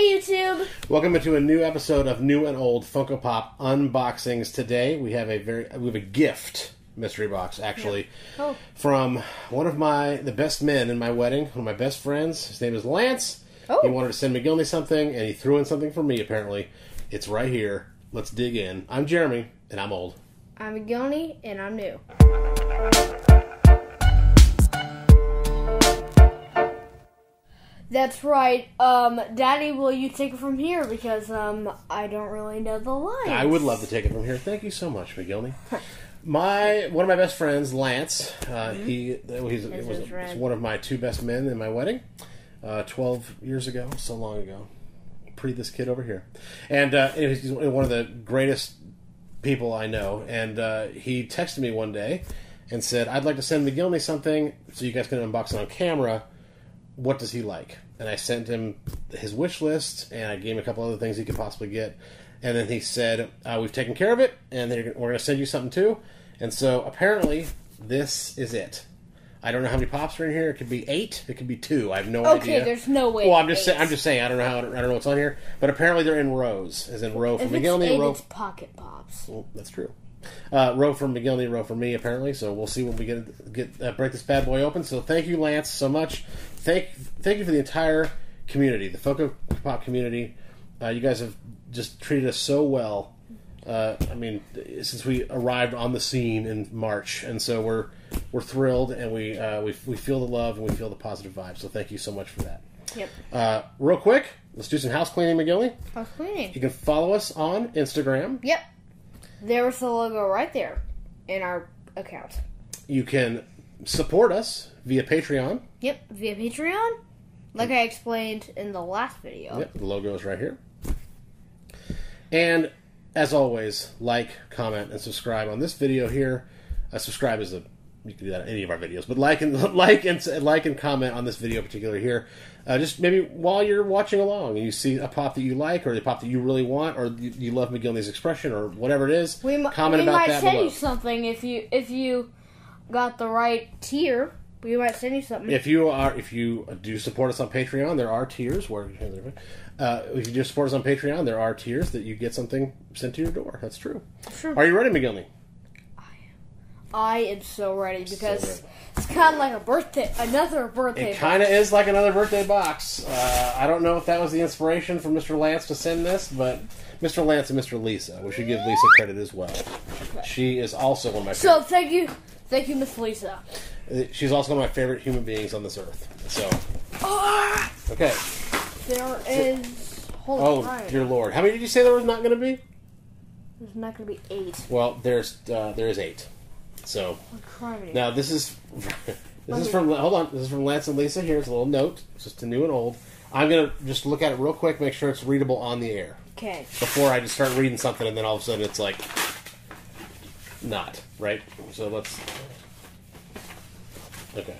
Hey YouTube! Welcome to a new episode of New and Old Funko Pop unboxings. Today we have a very we have a gift mystery box actually Oh. from one of my the best men in my wedding, one of my best friends. His name is Lance. Oh. He wanted to send McGillney something, and he threw in something for me. Apparently, it's right here. Let's dig in. I'm Jeremy, and I'm old. I'm Agoni and I'm new. That's right. Um, Daddy, will you take it from here? Because um, I don't really know the lines. I would love to take it from here. Thank you so much, McGillney. My one of my best friends, Lance. Uh, He he's, was, was one of my two best men in my wedding, uh, twelve years ago, so long ago. Pre this kid over here, and uh, he's one of the greatest people I know. And uh, he texted me one day and said, "I'd like to send McGillney something so you guys can unbox it on camera. What does he like?" And I sent him his wish list, and I gave him a couple other things he could possibly get. And then he said, uh, "We've taken care of it, and we're going to send you something too." And so apparently, this is it. I don't know how many pops are in here. It could be eight. It could be two. I have no Okay, idea. Okay, there's no way. Well, I'm just saying. I'm just saying. I don't know how. I don't know what's on here, but apparently they're in rows, as in row for If it's McGillney, eight, row. it's pocket pops. Well, that's true. Uh, row for McGillney, row for me, apparently. So we'll see when we get get uh, break this bad boy open. So thank you, Lance, so much. Thank thank you for the entire community, the Funko Pop community. Uh, you guys have just treated us so well. Uh, I mean, since we arrived on the scene in March, and so we're we're thrilled, and we uh, we we feel the love and we feel the positive vibe. So thank you so much for that. Yep. Uh, real quick, let's do some house cleaning, McGillney. I was cleaning. You can follow us on Instagram. Yep. There was the logo right there in our account. You can support us via Patreon. Yep, via Patreon, like I explained in the last video. Yep, the logo is right here. And as always, like, comment, and subscribe on this video here. Uh, subscribe is a you can do that on any of our videos, but like and like and like and comment on this video in particular here. Uh, just maybe while you're watching along and you see a pop that you like or a pop that you really want or you, you love McGillney's expression or whatever it is, We, comment we about might that send below. you something if you if you got the right tier. We might send you something. If you are, if you do support us on Patreon, there are tiers where uh, if you do support us on Patreon, there are tiers that you get something sent to your door. That's true. Sure. Are you ready, McGillney? I am I am so ready because ready. it's kind of like a birthday, another birthday. It kind of is like another birthday box. Uh, I don't know if that was the inspiration for Mr. Lance to send this, but Mr. Lance and Mr. Lisa, we should give Lisa credit as well. She is also one of my So thank you, thank you, Miss Lisa. She's also one of my favorite human beings on this earth. So, Ah, okay. there is. Holy Oh, crap. dear Lord, how many did you say there was not going to be? There's not gonna be eight. Well, there's uh, there is eight. So Holy now this is this is from hold on this is from Lance and Lisa. Here's a little note, just to new and old. I'm gonna just look at it real quick, make sure it's readable on the air Okay. before I just start reading something, and then all of a sudden it's like not right. So let's okay.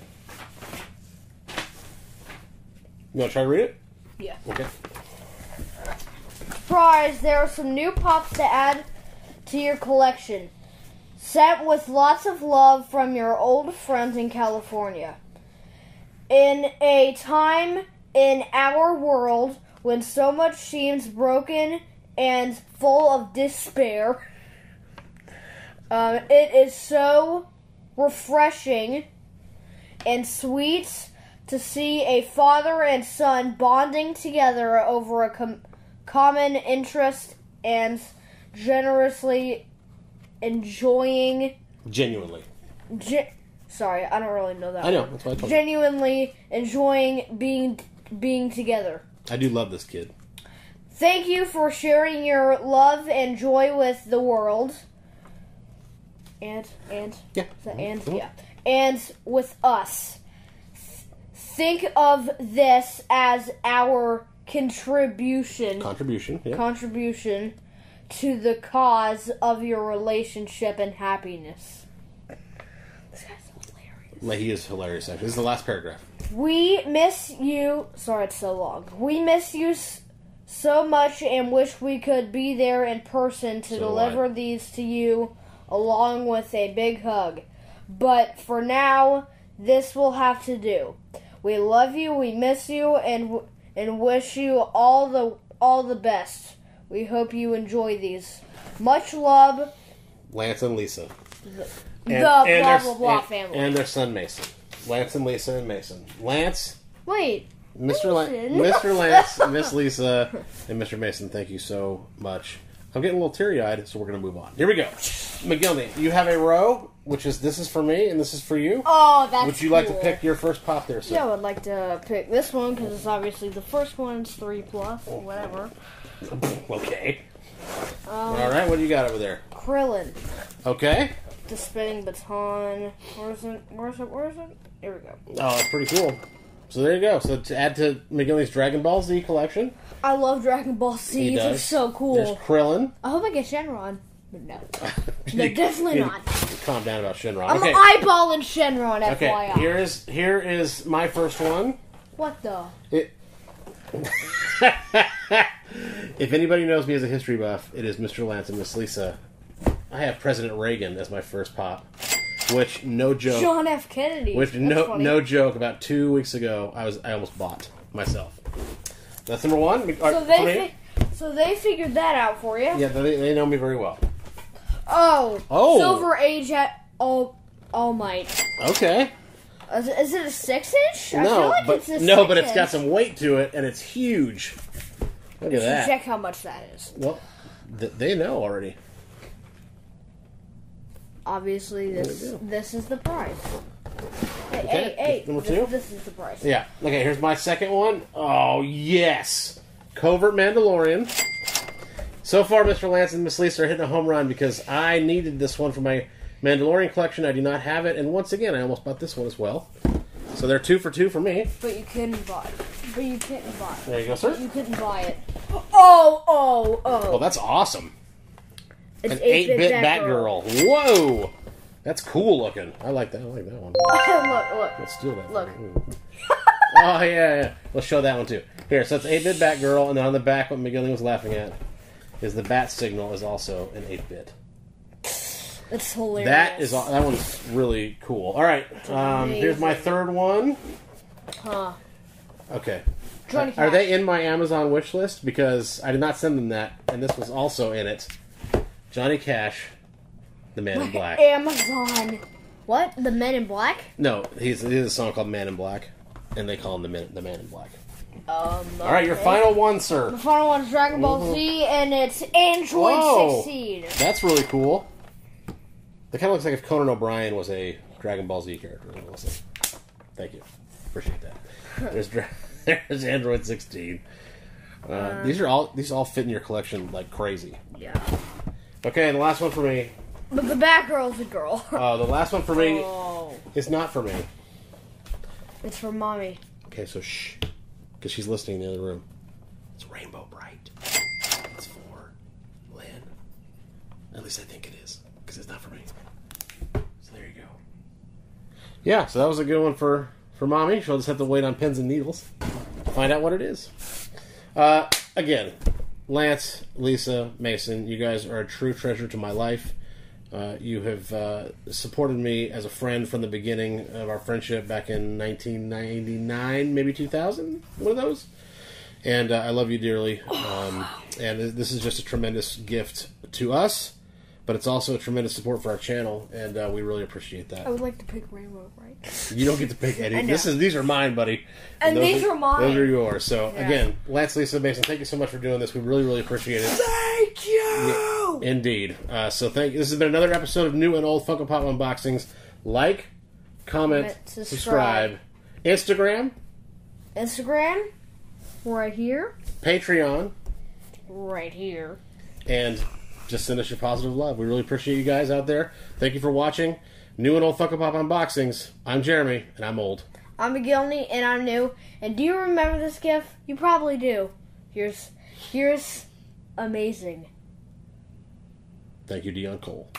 You want to try to read it? Yeah. Okay. Surprise! There are some new pops to add to your collection. Sent with lots of love from your old friends in California. In a time in our world when so much seems broken and full of despair, um, it is so refreshing and sweet to see a father and son bonding together over a com- common interest and generously enjoying. Genuinely, Ge- Sorry, I don't really know that. I know. That's why I told you. Genuinely enjoying being being together. I do love this kid. Thank you for sharing your love and joy with the world. And and Yeah. that and Mhm. yeah, and with us. Think of this as our contribution Contribution. Yeah. contribution to the cause of your relationship and happiness. This guy's hilarious. He is hilarious. Actually, this is the last paragraph. We miss you. Sorry, it's so long. We miss you so much and wish we could be there in person to So deliver these to you along with a big hug. But for now, this will have to do. We love you, we miss you, and and wish you all the all the best. We hope you enjoy these. Much love, Lance and Lisa. the And, blah and blah their, blah and, family. And their son Mason. Lance and Lisa and Mason. Lance, Wait, Mr. La- Mr. Lance, Miss Lisa, and Mr. Mason, thank you so much. I'm getting a little teary eyed, so we're going to move on. Here we go. McGilney, you have a row, which is this is for me and this is for you. oh, that's. Would you like to cool. pick your first pop there, sir? Yeah, I would like to pick this one because it's obviously the first one. It's three plus, or whatever. Okay. Um, All right, what do you got over there? Krillin, Okay. the spinning baton. Where is it? Where is it? Where is it? Here we go. Oh, that's pretty cool. So there you go. So to add to McGilney's Dragon Ball Z collection, I love Dragon Ball Z. He They're so there's cool. Krillin. I hope I get Shenron. But no. No, definitely not. Calm down about Shenron. I'm okay. eyeballing Shenron, FYI. Okay, here is here is my first one. What the? It. if anybody knows me as a history buff, it is Mr. Lance and Miss Lisa. I have President Reagan as my first pop, which no joke, John F. Kennedy. which That's no funny. no joke. About two weeks ago, I was I almost bought myself. That's number one. So they, fi- so they figured that out for you. yeah, they, they know me very well. Oh. Oh. Silver Age at All All Might. Okay, Is it, is it a six inch? I feel no, like but it's a no, six but it's got inch. some weight to it, and it's huge. Look at that. check how much that is. Well, th- they know already. Obviously, this There we go. this is the price. Hey, Okay, hey, hey! number this, two? this is the price. Yeah. Okay, here's my second one. Oh, yes. Covert Mandalorian. So far, Mr. Lance and Miss Lisa are hitting a home run because I needed this one for my Mandalorian collection. I do not have it. And once again, I almost bought this one as well. So they're two for two for me. But you couldn't buy. it. But you couldn't buy. it. There you go, sir. You couldn't buy it. Oh, oh, oh! Oh, that's awesome. It's An 8 bit Batgirl. Whoa. That's cool looking. I like that. I like that one. look, look. Let's steal that. Look. Oh, yeah, yeah. Let's show that one too. Here, so it's 8 bit Batgirl, and then on the back, what McGilly was laughing at is the bat signal is also an 8 bit. It's hilarious. That is that one's really cool. All right, um, here's my third one. Huh. Okay, Johnny are they in my Amazon wish list? Because I did not send them that, and this was also in it. Johnny Cash, the Man in Black. Amazon. What? The Men in Black? No, he's he has a song called Man in Black, and they call him the Man, the Man in Black. Um. All right, your okay. final one, sir. The final one is Dragon Ball Z, and it's Android Whoa. 16. That's really cool. It kind of looks like if Conan O'Brien was a Dragon Ball Z character. honestly. Thank you. Appreciate that. There's Dra- there's Android 16. Uh, these are all these all fit in your collection like crazy. Yeah. Okay, and the last one for me. But the Batgirl's a girl. Uh, the last one for me oh. is not for me. It's for mommy. Okay, so shh, because she's listening in the other room. It's Rainbow Brite. It's for Lynn. At least I think it is, because it's not for me. So there you go. Yeah, so that was a good one for for mommy. She'll just have to wait on pins and needles to find out what it is. Uh, again, Lance, Lisa, Mason, you guys are a true treasure to my life. Uh, you have uh, supported me as a friend from the beginning of our friendship back in 1999, maybe 2000, one of those. And uh, I love you dearly. Um, and this is just a tremendous gift to us, but it's also a tremendous support for our channel, and uh, we really appreciate that. I would like to pick Rainbow, right? You don't get to pick any. This is these are mine, buddy. And those these are mine. Those are yours. So Yeah. again, Lance, Lisa, Mason, thank you so much for doing this. We really, really appreciate it. Thank you! Indeed. Uh, so thank. This has been another episode of new and old Funko Pop unboxings. Like, comment, Comment, subscribe. subscribe. Instagram, Instagram, right here, Patreon, right here. and just send us your positive love. We really appreciate you guys out there. Thank you for watching new and old Funko Pop unboxings. I'm Jeremy, and I'm old. I'm McGillney, and I'm new. And do you remember this gift? You probably do. Here's, here's amazing. Thank you, Dion Cole.